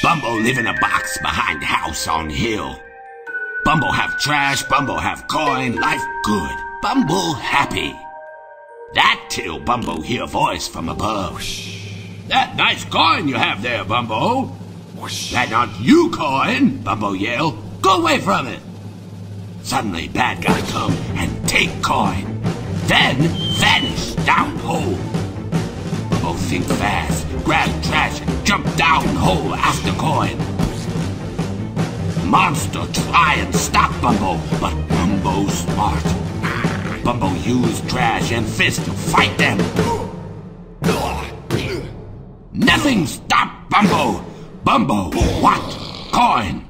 Bumbo live in a box behind house on hill. Bumbo have trash, Bumbo have coin, life good. Bumbo happy. That till Bumbo hear voice from above. That nice coin you have there, Bumbo. That not you coin, Bumbo yell. Go away from it. Suddenly bad guy come and take coin. Then think fast, grab trash, jump down hole after coin. Monster try and stop Bumbo, but Bumbo smart. Bumbo use trash and fist to fight them. Nothing stop Bumbo. Bumbo what? Coin.